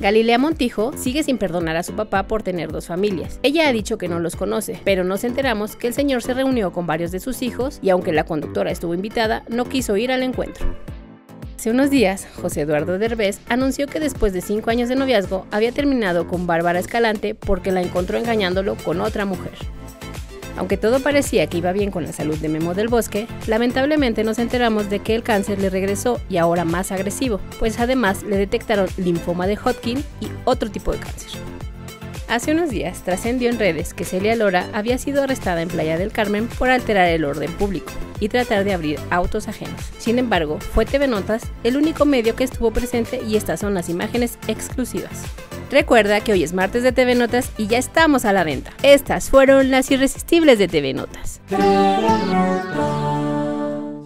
Galilea Montijo sigue sin perdonar a su papá por tener dos familias. Ella ha dicho que no los conoce, pero nos enteramos que el señor se reunió con varios de sus hijos y aunque la conductora estuvo invitada, no quiso ir al encuentro. Hace unos días, José Eduardo Derbez anunció que después de cinco años de noviazgo había terminado con Bárbara Escalante porque la encontró engañándolo con otra mujer. Aunque todo parecía que iba bien con la salud de Memo del Bosque, lamentablemente nos enteramos de que el cáncer le regresó y ahora más agresivo, pues además le detectaron linfoma de Hodgkin y otro tipo de cáncer. Hace unos días trascendió en redes que Celia Lora había sido arrestada en Playa del Carmen por alterar el orden público y tratar de abrir autos ajenos. Sin embargo, fue TV Notas el único medio que estuvo presente y estas son las imágenes exclusivas. Recuerda que hoy es martes de TV Notas y ya estamos a la venta. Estas fueron las irresistibles de TV Notas.